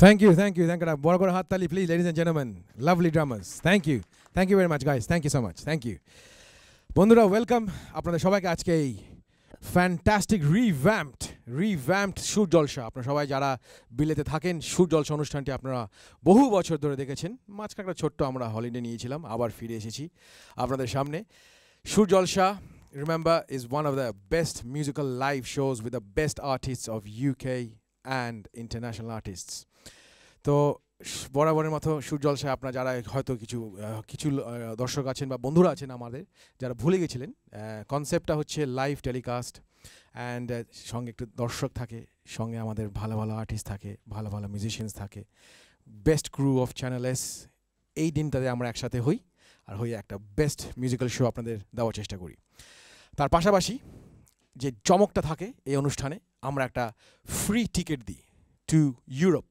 Thank you, thank you, thank you. করে হাততালি please ladies and gentleman lovely drummers thank you thank you very much guys thank you so much thank you বন্ধুরা welcome আপনাদের সবাইকে আজকে এই fantastic রিভ্যাম্পড রিভ্যাম্পড সুর জলসা আপনারা সবাই যারা বিলেতে থাকেন সুর জলসা অনুষ্ঠানটি আপনারা বহু বছর ধরে দেখেছেন। মাঝখানে একটা ছোট্ট আমরা হলিডে নিয়েছিলাম আবার ফিরে এসেছি আপনাদের সামনে। Sur Jalsa remember is one of the best musical live shows with the best artists of UK and international artists. তো বরাবরের মতো সুর জলসায় আপনারা যারা হয়তো কিছু কিছু দর্শক আছেন বা বন্ধুরা আছেন আমাদের, যারা ভুলে গেছিলেন কনসেপ্টটা হচ্ছে লাইভ টেলিকাস্ট অ্যান্ড সঙ্গে একটু দর্শক থাকে, সঙ্গে আমাদের ভালো ভালো আর্টিস্ট থাকে, ভালো ভালো মিউজিশিয়ানস থাকে best crew of channel S এই দিনটাতে আমরা একসাথে হই, আর হয়ে একটা বেস্ট মিউজিক্যাল শো আপনাদের দেওয়ার চেষ্টা করি। তার পাশাপাশি যে চমকটা থাকে এই অনুষ্ঠানে, আমরা একটা ফ্রি টিকিট দিই টু ইউরোপ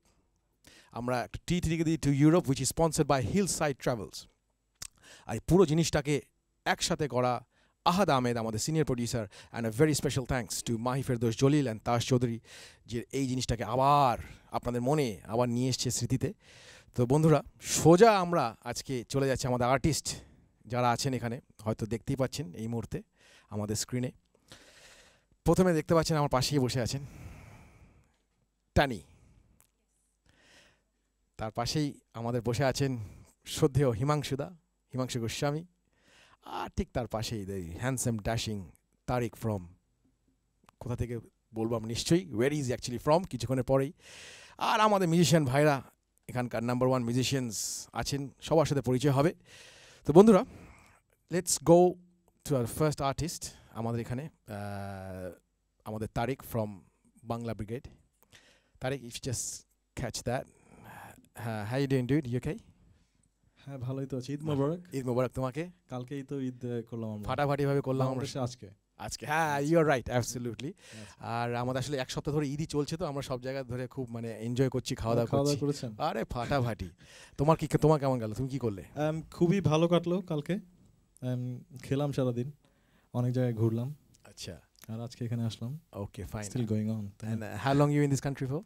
আমরা একটা টি টিকিট দিই to Europe which is sponsored by Hill Side Travels আর এই পুরো জিনিসটাকে একসাথে করা আহাদ আহমেদ, আমাদের senior producer and a very special thanks to Mahi Ferdous Jalil and Tas Chowdhury, যে এই জিনিসটাকে আবার আপনাদের মনে আবার নিয়ে এসছে স্মৃতিতে। তো বন্ধুরা, সোজা আমরা আজকে চলে যাচ্ছি আমাদের আর্টিস্ট যারা আছেন এখানে, হয়তো দেখতেই পাচ্ছেন এই মুহূর্তে আমাদের স্ক্রিনে প্রথমে দেখতে পাচ্ছেন আমার পাশেই বসে আছেন টানি। তার পাশেই আমাদের বসে আছেন শ্রদ্ধেয় হিমাংশুদা হিমাংশু গোস্বামী। আর ঠিক তার পাশেই হ্যান্ডসাম ড্যাশিং তারিক ফ্রম কোথা থেকে বলব আমি নিশ্চয়ই ওয়ের ইজ অ্যাকচুয়ালি ফ্রম কিছুক্ষণের পরেই। আর আমাদের মিউজিশিয়ান ভাইরা, এখানকার নাম্বার ওয়ান মিউজিশিয়ানস আছেন, সবার সাথে পরিচয় হবে। তো বন্ধুরা let's go to our first artist আমাদের এখানে আমাদের Tariq from Bangla Brigade Tariq if just catch that হ্যাঁ হাই ডুইং ডুইড ইউকে হ্যাঁ ভালোই তো আছে। ঈদ মোবারক। ঈদ মোবারক তোমাকে? কালকেই তো ঈদ করলাম আমরা। ফাটাফাটি ভাবে করলাম আমরা। আজকে। আজকে হ্যাঁ ইউ আর রাইট অ্যাবসলিউটলি আর আমাদের আসলে এক সপ্তাহ ধরে ঈদই চলছে তো আমরা সব জায়গায় ধরে খুব মানে এনজয় করছি খাওয়া দাওয়া খাওয়া করছি। দাওয়া করেছেন? আরে ফাটাফাটি। তোমার কি তোমার কেমন গেল? তুমি কি করলে? খুবই ভালো কাটলো কালকে। খেলাম সারাদিন। অনেক জায়গায় ঘুরলাম। আচ্ছা। আর আজকে এখানে আসলাম। Okay fine still going on and how long you in this country for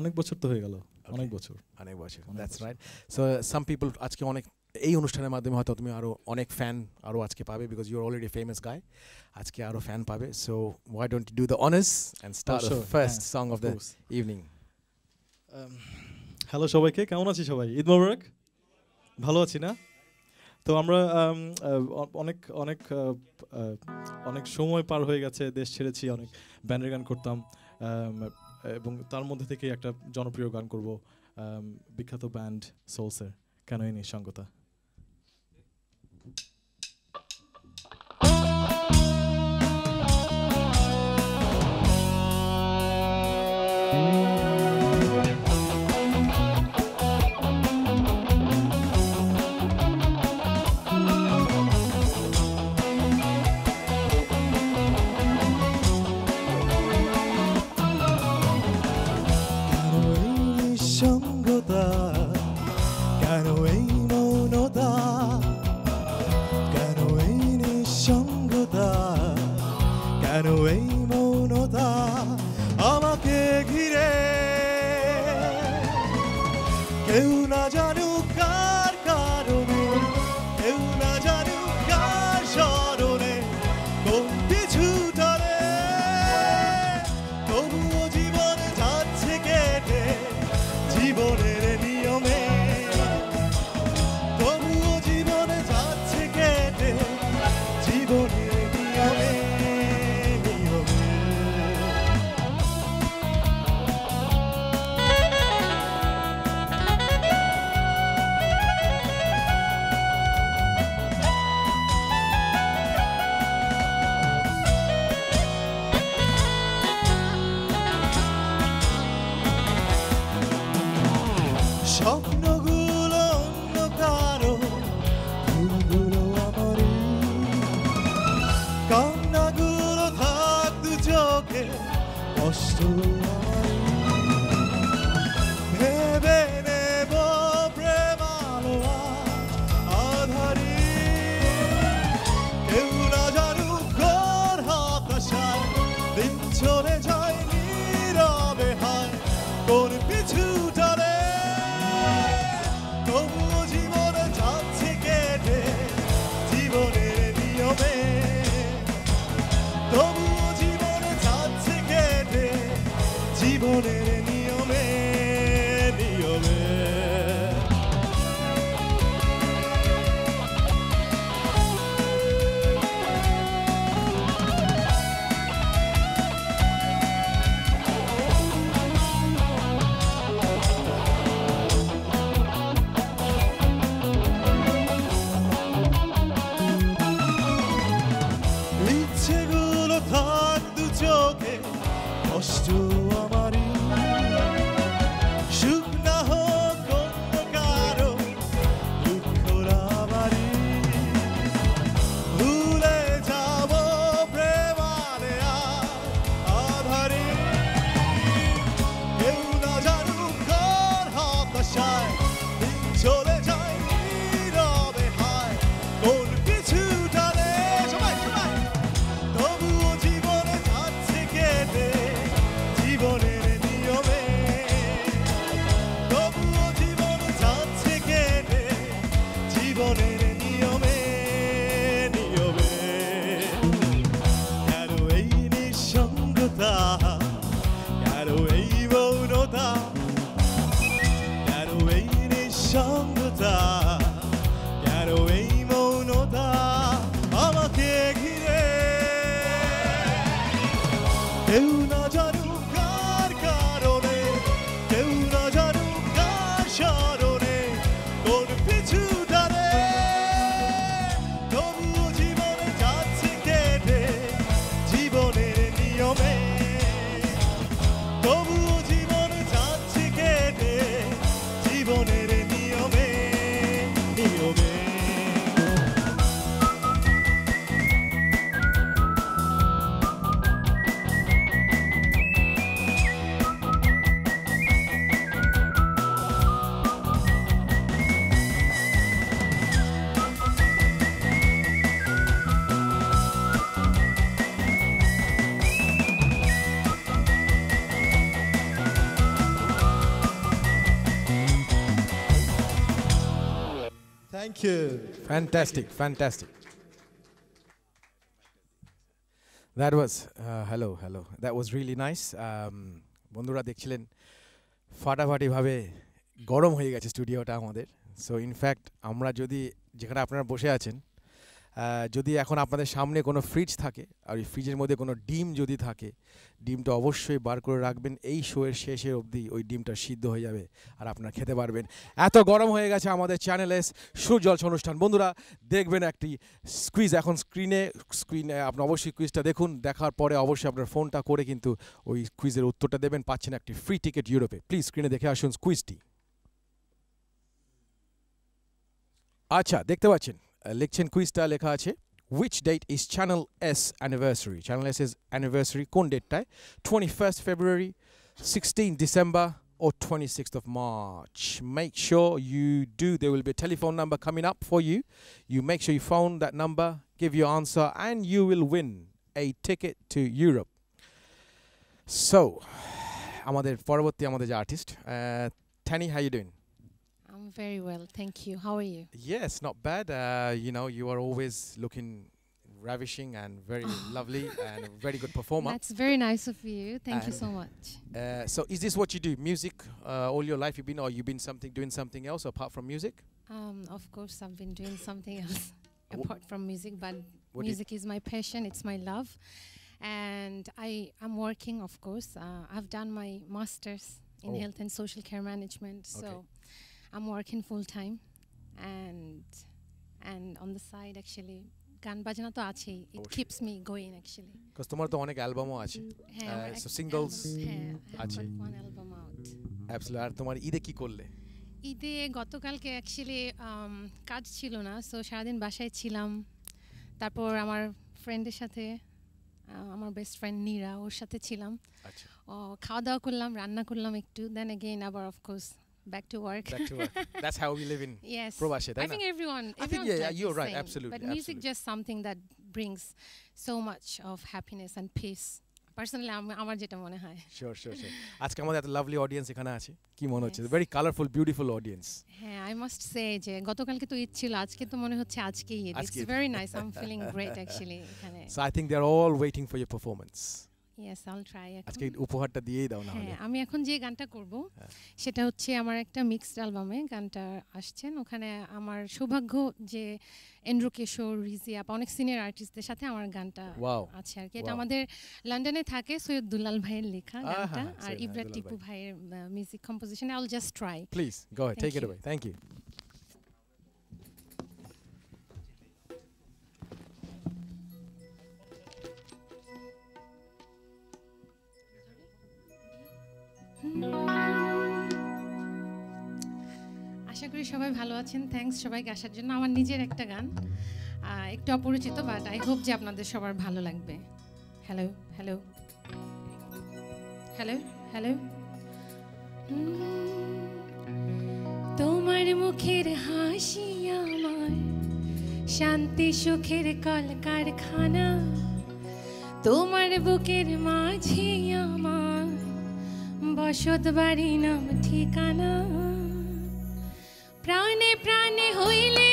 অনেক বছর তো হয়ে গেল। অনেক বছর। অনেক বছর that's right so some people আজকে অনেক এই অনুষ্ঠানের মাধ্যমে হয়তো তুমি আরও অনেক ফ্যান আরও আজকে পাবে because you are already famous guy আজকে আরও ফ্যান পাবে। So why don't do the honours and start sure, first song of the evening hello সবাইকে কেমন আছি সবাই? ঈদ মোবারক। ভালো আছি না? তো আমরা অনেক অনেক অনেক সময় পার হয়ে গেছে, দেশ ছেড়েছি, অনেক ব্যান্ডের গান করতাম এবং তার মধ্যে থেকে একটা জনপ্রিয় গান করব বিখ্যাত ব্যান্ড সোলসের কেন এই নিঃসঙ্গতা। You. Fantastic, fantastic. That was uh, hello, hello. That was really nice. Um, বন্ধুরা দেখছিলেন ফাটাফাটিভাবে গরম হয়ে গেছে স্টুডিওটা আমাদের সো ইনফ্যাক্ট আমরা যদি যেখানে আপনারা বসে আছেন যদি এখন আপনাদের সামনে কোনো ফ্রিজ থাকে, আর ওই ফ্রিজের মধ্যে কোনো ডিম যদি থাকে, ডিমটা অবশ্যই বার করে রাখবেন। এই শোয়ের শেষের অবধি ওই ডিমটা সিদ্ধ হয়ে যাবে আর আপনারা খেতে পারবেন। এত গরম হয়ে গেছে আমাদের চ্যানেলে সূর্যলস অনুষ্ঠান। বন্ধুরা, দেখবেন একটি স্কুইজ এখন স্ক্রিনে স্ক্রিনে আপনি অবশ্যই কুইজটা দেখুন। দেখার পরে অবশ্যই আপনার ফোনটা করে কিন্তু ওই কুইজের উত্তরটা দেবেন। পাচ্ছেন একটি ফ্রি টিকিট ইউরোপে। প্লিজ স্ক্রিনে দেখে আসুন কুইজটি আচ্ছা দেখতে পাচ্ছেন। লিখছেন কুইজটা লেখা আছে which date is channel S anniversary channel S is anniversary কোন ডেটটায় twenty first February sixteen December or 26th of March. Make sure you do. There will be a telephone number coming up for you. You make sure you phone that number, give your answer, and you will win a ticket to Europe. So, আমাদের পরবর্তী আমাদের যে artist Tani, how you doing? I'm very well, thank you. How are you? Yes, not bad. Uh, you know, you are always looking ravishing and very lovely and a very good performer. That's very nice of you. Thank you so much. Uh, so, is this what you do? Music uh, all your life? You've been, or you've been something doing something else apart from music? Um, of course, I've been doing something else apart from music, but What music is my passion. It's my love, and I am working. Of course, uh, I've done my masters in Oh. health and social care management, so I'm working full time, and and on the side actually. গান বাজনা তো আছেই it. Keeps me going actually Because তোমার তো অনেক অ্যালবামও আছে হ্যাঁ album- হ্যাঁ আছে। ওয়ান অ্যালবাম আউট অ্যাবসলিউটলি আর তোমার ঈদে কি করলে ঈদে গতকালকে অ্যাকচুয়ালি কাজ ছিল না সো সারাদিন বাসায় ছিলাম তারপর আমার ফ্রেন্ডের সাথে আমার বেস্ট ফ্রেন্ড নীরা ওর সাথে ছিলাম আচ্ছা খাওয়া দাওয়া করলাম রান্না করলাম একটু দেন এগেইন আবার of course Back to work back to work that's how we live in Yes. প্রবাসে I তাই না think everyone. I think, everyone's yeah, yeah, like you're the right, same. absolutely, But music absolutely. just something that brings so much of happiness and peace. Personally, আমার যেটা মনে হয় sure sure sure আজকে আমাদের এত lovely audience এখানে আছে কি মনে হচ্ছে ভেরি কালারফুল বিউটিফুল অডিয়েন্স হ্যাঁ আই মাস্ট সে যে গতকালকে তো ঈদ ছিল আজকে তো মনে হচ্ছে আজকেই ঈদ আজকে it's Eid. Very nice I am feeling great actually এখানে so I think they are all waiting for your performance Yes I'll try আজকে উপহারটা দিয়েই দাও না হ্যাঁ আমি এখন যে গানটা করব হ্যাঁ। সেটা হচ্ছে আমার একটা মিক্সড অ্যালবামে গানটা আসছেন। ওখানে আমার সৌভাগ্য যে এন্ড্রু কিশোর রিজি আপা অনেক সিনিয়র আর্টিস্টদের সাথে আমার গানটা আছে আর কি। এটা আমাদের লন্ডনে থাকে সৈয়দ দুলাল ভাইয়ের লেখা গানটা আর সৈয়দ টিপু ভাইয়ের music composition I will just try please go take it away thank you আশা করি সবাই ভালো আছেন। থ্যাঙ্কস সবাইকে আসার জন্য। আমার নিজের একটা গান। একটু অপরিচিত বাট আই হোপ যে আপনাদের সবার ভালো লাগবে। হ্যালো হ্যালো হ্যালো হ্যালো তোমার মুখের হাসি আমার, শান্তি সুখের কল কারখানা তোমার বুকের মাঝে আমার বসত বাড়ি নাম ঠিকানা। প্রাণে প্রাণে হইলে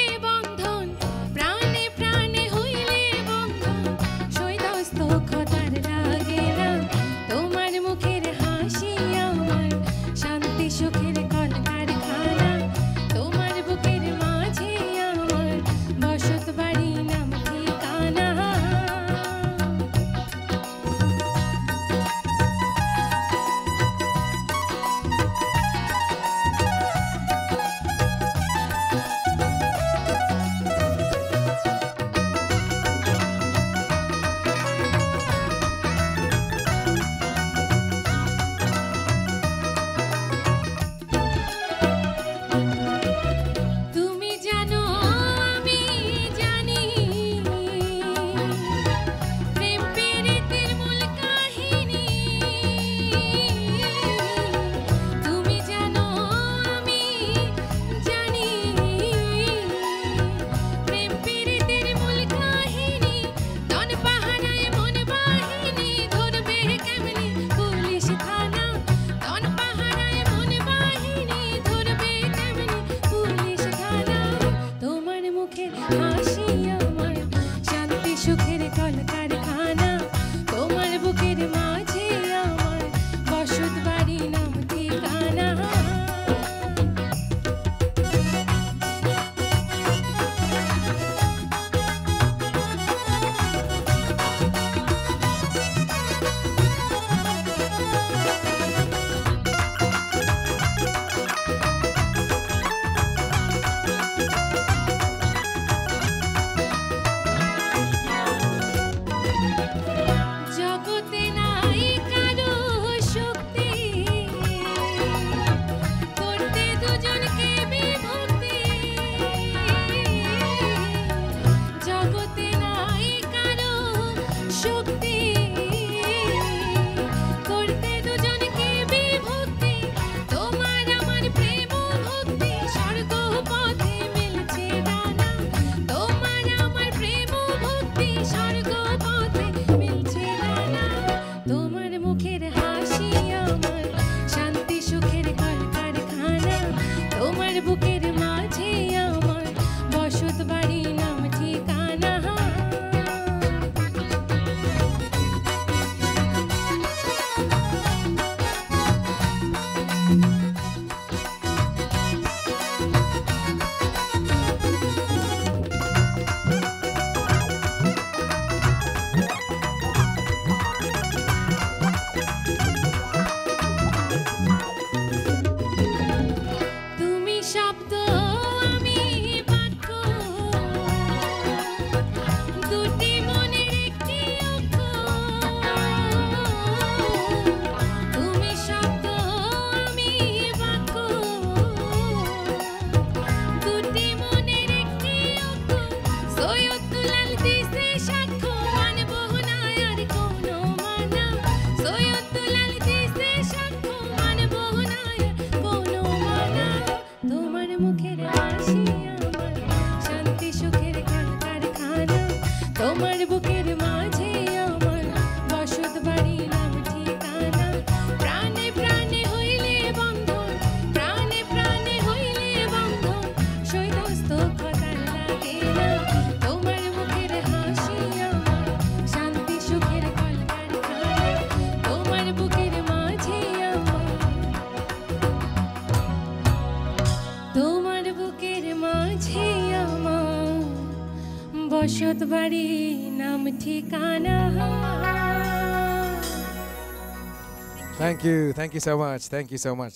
thank you thank you so much thank you so much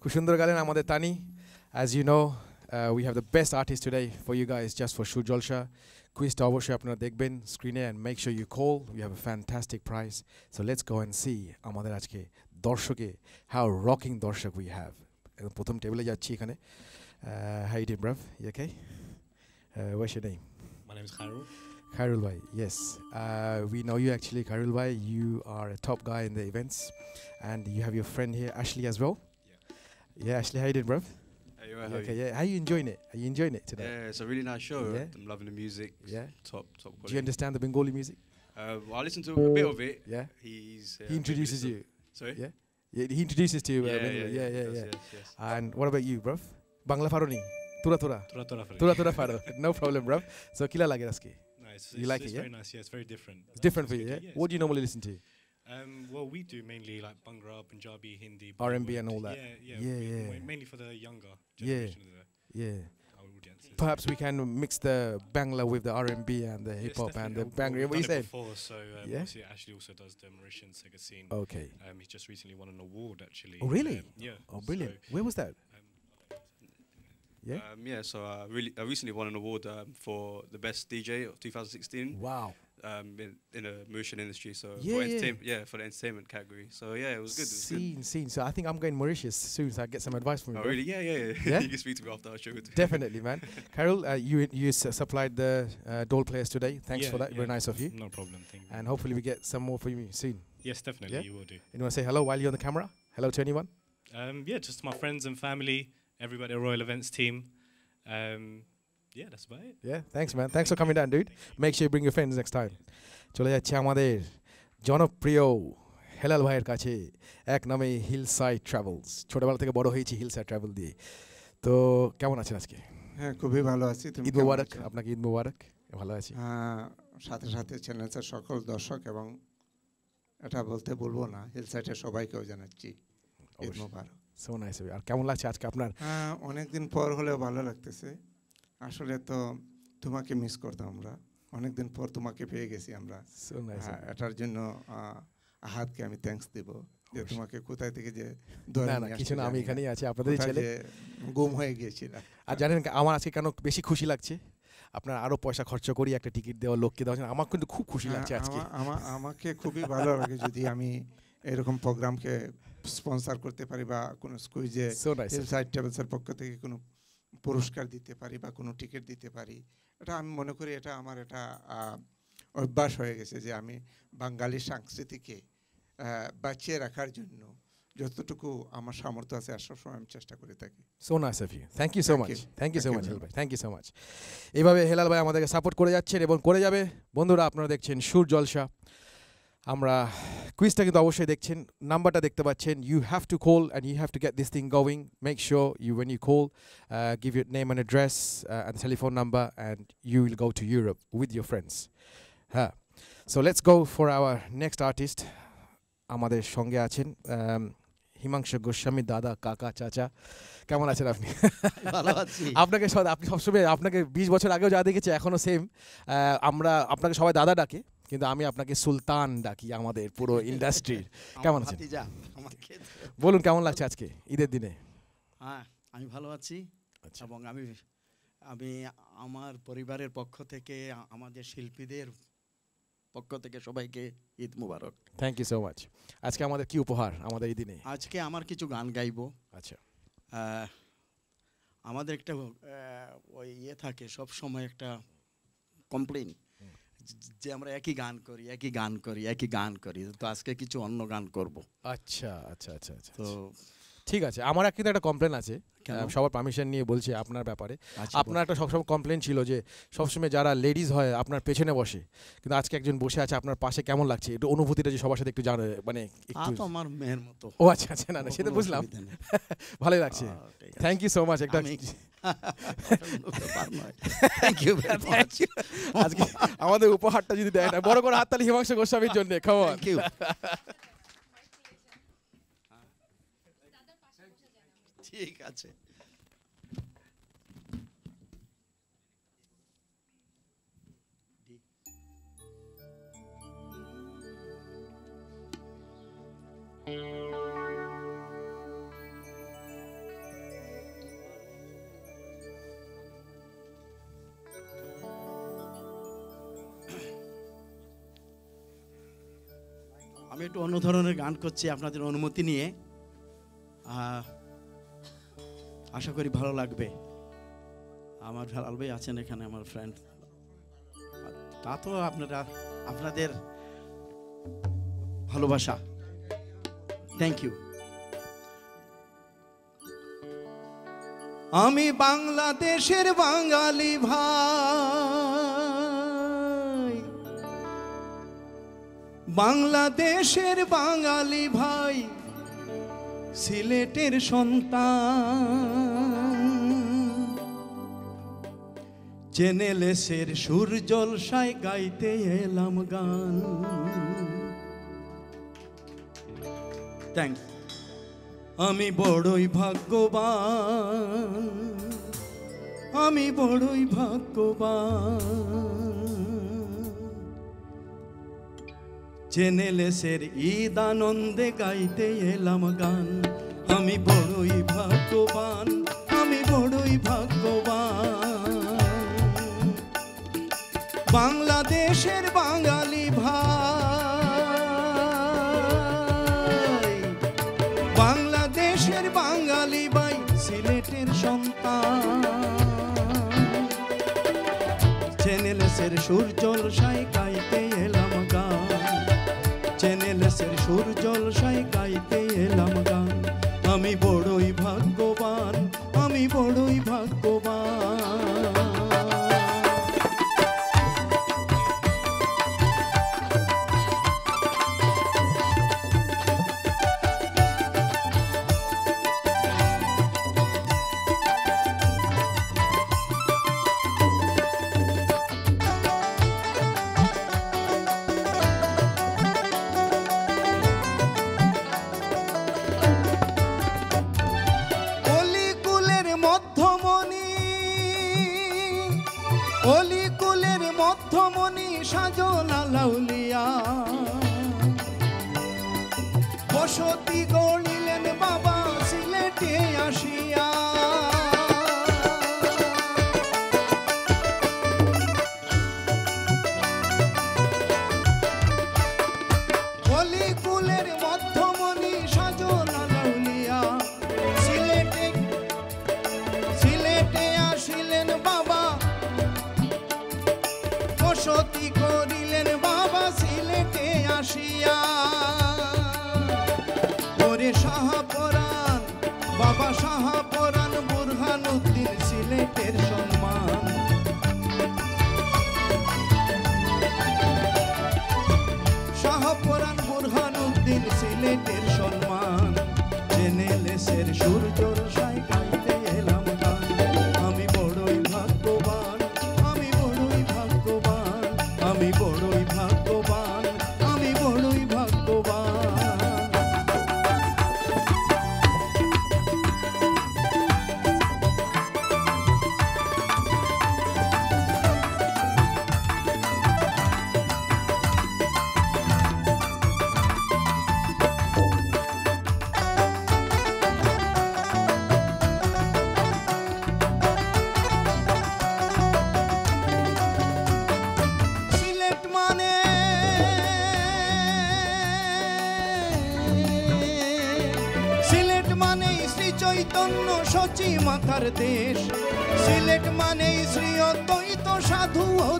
খুব সুন্দর গালেন আমাদের Tani as you know we have the best artist today for you guys just for শু জলসা কুইজটা অবশ্যই আপনারা দেখবেন স্ক্রিনে and make sure you call we have a fantastic price so let's go and see আমাদের আজকে দর্শকে হাউ রকিং দর্শক উই হ্যাভ একদম প্রথম টেবিলে যাচ্ছি এখানে হাই ডিম ব্রাভ ইয়াকে ওয়াইস নেই My name is Khairul. Bhai, yes. Uh, we know you actually, Khairul Bhai. You are a top guy in the events, and you have your friend here, Ashley, as well. Yeah, yeah Ashley, how you doing, bro? Hey, you alright, how okay, you? yeah. How you enjoying it? Are you enjoying it today? Yeah, it's a really nice show. Yeah. I'm loving the music. Yeah. Top, top quality. Do you understand the Bengali music? Uh, well, I listened to a bit of it. Yeah. He's. Uh, he introduces you. Sorry. Yeah. Yeah, he introduces to you. Uh, Yeah, Bengali. yeah, yeah, yeah, he yeah. Yes, yes. And what about you, bro? Bangla Faroni. Tura tura. Tura Tura. Tura tura faro. No problem, bro. So kila lage aske. Nice. You It's- like it's it, yeah? very nice. Yeah, it's very different. It's different for you, yeah? Yes. What do you normally listen to? Um, well, we do mainly like Bhangra, Punjabi, Hindi, R&B and all that. Yeah, yeah, Yeah, yeah. Mainly for the younger Yeah. generation of the Yeah. our audiences. Perhaps we can mix the Bangla with the R&B and the Yes, hip hop and the Bangla. What you said? Before, so um, Yeah? obviously Ashley also does the Mauritian Sega scene. Okay. Um, he just recently won an award actually. Oh, really? Um, yeah. Oh, brilliant. So, Where was that? Um, Yeah. Um, yeah. So I really, I recently won an award um, for the best DJ of 2016 Wow. um, in, in the Mauritian industry. So Yeah, for yeah. entertainment, yeah, for the entertainment category. So yeah, it was good. It was good. Scene, scene. So I think I'm going Mauritius soon, so I get some advice from you. Oh bro. really? Yeah, yeah. yeah. Yeah? you can speak to me after our show. Definitely, man. Carol, uh, you you s- supplied the uh, dole players today. Thanks yeah, for that. Very nice of you. No problem. Thank you. And hopefully we get some more for you soon. yes, definitely Yeah? you will do. You want to say hello while you're on the camera? Hello to anyone? Um, yeah, just my friends and family, everybody at Royal Events team. Um, yeah, that's about it. Yeah, thanks, man. Thanks for coming down, dude. Make sure you bring your friends next time. চলে যাচ্ছে আমাদের জনপ্রিয় হেলাল ভাইয়ের কাছে এক নামে hill side travels ছোটবেলা থেকে বড় হয়েছি হিল সাইড ট্রাভেল দিয়ে তো কেমন আছেন আজকে হ্যাঁ খুবই ভালো আছি তুমি ঈদ মুবারক? আপনাকে ঈদ মুবারক ভালো আছি হ্যাঁ, সাথে সাথে চ্যানেলের সকল দর্শক এবং এটা বলতে বলব না হিল সাইডের সবাইকেও জানাচ্ছি ঈদ। মোবারক সো নাইস আর কেমন লাগছে আজকে আপনার? হ্যাঁ অনেকদিন পর হলেও ভালো লাগতেছে। আসলে তো তোমাকে মিস করতাম আমরা। অনেকদিন পর তোমাকে পেয়ে গেছি আমরা। হ্যাঁ এটার জন্য আহ, আহাদকে আমি থ্যাঙ্কস দেব যে তোমাকে কোথায় থেকে যে না না কিছু না আমি এখানেই আছি আপনাদের ছেলে। গুম হয়ে গিয়েছিলাম। আর জানেন আমার আজকে কেন বেশি খুশি লাগছে? আপনার আরও পয়সা খরচ করি একটা টিকিট দেওয়া লোককে দেওয়া আমার কিন্তু খুব খুশি লাগছে হ্যাঁ, আজকে। আমা- আমা- আমাকে খুবই ভালো লাগে যদি আমি এরকম প্রোগ্রামকে স্পন্সর করতে পারি বা কোনো স্কুইজে সাইড টেবলসের পক্ষ থেকে কোনো পুরস্কার দিতে পারি বা কোনো টিকিট দিতে পারি এটা আমি মনে করি এটা আমার এটা অভ্যাস হয়ে গেছে যে আমি বাঙালি সংস্কৃতিকে বাঁচিয়ে রাখার জন্য যতটুকু আমার সামর্থ্য আছে আর সবসময় আমি চেষ্টা করে থাকি। So nice of you thank you so much. Thank you so much very হেল ভাই থ্যাংক ইউ সো মাচ এইভাবে হেলাল ভাই আমাদেরকে সাপোর্ট করে যাচ্ছেন এবং করে যাবে। বন্ধুরা আপনারা দেখছেন সুর জলসা। আমরা কুইজটা কিন্তু অবশ্যই দেখছেন নাম্বারটা দেখতে পাচ্ছেন you have to call and you have to get this thing going make sure you when you call give your name and address and telephone number and you will go to Europe with your friends হ্যাঁ so let's go for our next artist আমাদের সঙ্গে আছেন um, Himanshu Goswami দাদা কাকা চাচা। কেমন আছেন আপনি? ভালো আছি। আপনাকে আপনি সবসময় আপনাকে বিশ বছর আগেও যা দেখেছি এখনও সেম আমরা আপনাকে সবাই দাদা ডাকে। কিন্তু আমি আপনাকে সুলতান ডাকি আমাদের পুরো ইন্ডাস্ট্রির কেমন আছেন? বলুন কেমন লাগছে আজকে ঈদের দিনে? হ্যাঁ আমি ভালো আছি আচ্ছা। এবং আমি আমি আমার পরিবারের পক্ষ থেকে আমাদের শিল্পীদের পক্ষ থেকে সবাইকে Eid Mubarak. Thank you so much আজকে আমাদের কি উপহার আমাদের এই দিনে? আজকে আমার কিছু গান গাইবো। আচ্ছা। আমাদের একটা ওই ইয়ে থাকে সব সময় একটা কমপ্লেন যে আমরা একই গান করি একই গান করি একই গান করি তো আজকে কিছু অন্য গান করব আচ্ছা আচ্ছা আচ্ছা আচ্ছা তো ঠিক আছে আমার কিন্তু একটা কমপ্লেন আছে সবার পারমিশন নিয়ে বলছি আপনার ব্যাপারে। আচ্ছা, আপনার একটা সবসময় কমপ্লেন ছিল যে সবসময় যারা লেডিজ হয় আপনার পেছনে বসে। কিন্তু আজকে একজন বসে আছে আপনার পাশে কেমন লাগছে? একটু অনুভূতিটা যে সবার সাথে একটু জানে মানে একটু আমার মেয়ের মতো। ও আচ্ছা আচ্ছা না না সেটা বুঝলাম। ভালোই লাগছে। থ্যাংক ইউ সো মাচ একটা আজকে আমাদের উপহারটা যদি দেয় না বড় করে হাততালি হিমাংশু গোস্বামীর জন্য খাওয়া ঠিক আছে। আমি একটু অন্য ধরনের গান করছি আপনাদের অনুমতি নিয়ে। আশা করি ভালো লাগবে। আমার ভালাল ভাই আছেন এখানে, আমার ফ্রেন্ড তা তো আপনারা, আপনাদের ভালোবাসা। থ্যাংক ইউ আমি বাংলাদেশের বাঙালি ভাই। বাংলাদেশের বাঙালি ভাই। সিলেটের সন্তান। চেনেলেসের সুর জলসায় গাইতে এলাম গান। থ্যাংক আমি বড়ই ভাগ্যবান। আমি বড়ই ভাগ্যবান। চেনেলেসের ঈদ আনন্দে গাইতে এলাম গান। আমি বড়ই ভাগ্যবান, আমি বড়ই ভাগ্যবান। বাংলাদেশের বাঙালি ভাই, বাংলাদেশের বাঙালি ভাই, সিলেটের সন্তান। চ্যানেলসের সূর্যল সাই গাইতে এলাম গান। চ্যানেলসের সূর্যল সাই গাইতে এলাম গান। আমি বড়ই ভাগ্যবান আমি বড়ই ভাগ্যবান বুরহানুদ্দিন সিলেটের সচি দেশ। সিলেট মানে শ্রী অদ্বৈত সাধু ও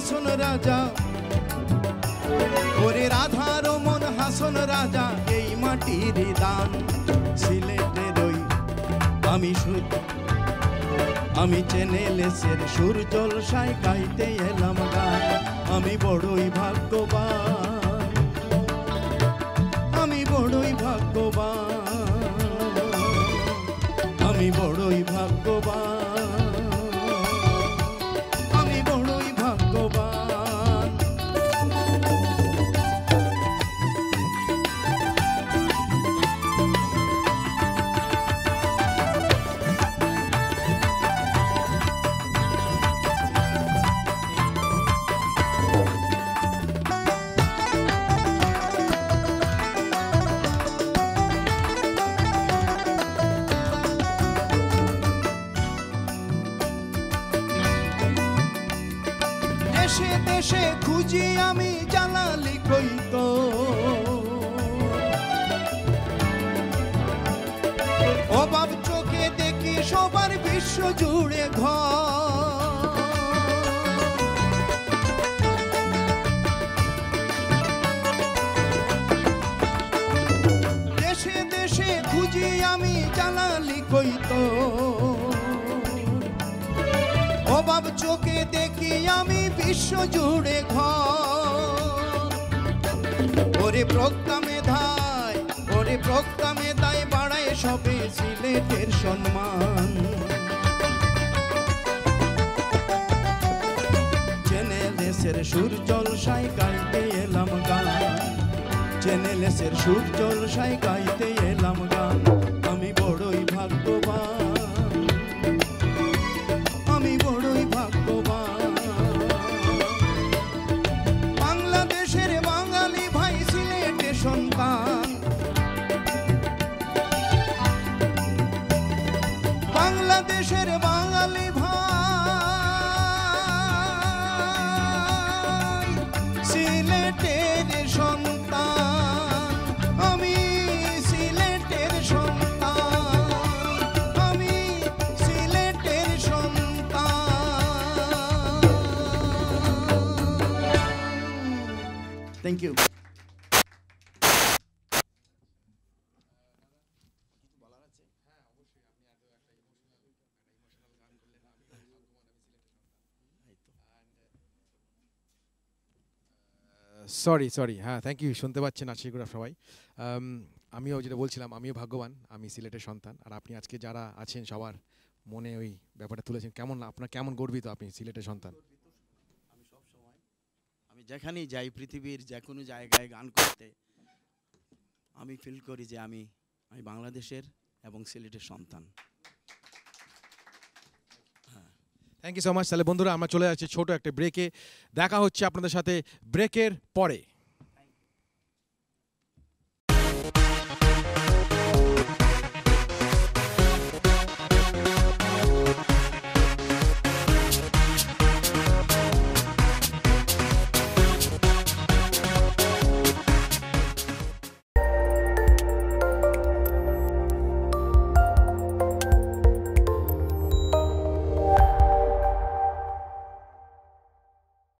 হাসন রাজা। ওরে রাধার মন হাসন রাজা, এই মাটির দান সিলেটের ওই আমি শুধু আমি চেনেলেসের সুর জলসায় গাইতে এলাম গান। আমি বড়ই ভাগ্যবান, আমি বড়ই ভাগ্যবান, আমি বড়ই ভাগ্যবান। দেশে দেশে খুঁজি আমি জানালি কইত। অভাব চোখে দেখি সবার বিশ্ব জুড়ে ঘর। চোখে দেখি আমি বিশ্ব জুড়ে ঘর। ওরে প্রজ্ঞামে ধায় ওরে প্রজ্ঞামে দায় বাড়ায় সবে সিলেটের সম্মান। জেনেলেসের সুর জলসায় গাইতে এলাম গান। জেনেলেসের সুর জলসায় গাইতে এলাম গান। সরি সরি হ্যাঁ থ্যাংক ইউ শুনতে পাচ্ছেন আশিকুরা সবাই। আমিও যেটা বলছিলাম, আমিও ভাগ্যবান। আমি সিলেটের সন্তান। আর আপনি আজকে যারা আছেন সবার মনে ওই ব্যাপারটা তুলেছেন, কেমন আপনার কেমন গর্বিত আপনি সিলেটের সন্তান? আমি সব সময়, আমি যেখানেই যাই, পৃথিবীর যে কোনো জায়গায় গান করতে, আমি ফিল করি যে আমি আমি বাংলাদেশের এবং সিলেটের সন্তান। থ্যাংক ইউ সো মাচ তাহলে বন্ধুরা, আমরা চলে যাচ্ছি ছোট একটা ব্রেকে দেখা হচ্ছে আপনাদের সাথে ব্রেকের পরে।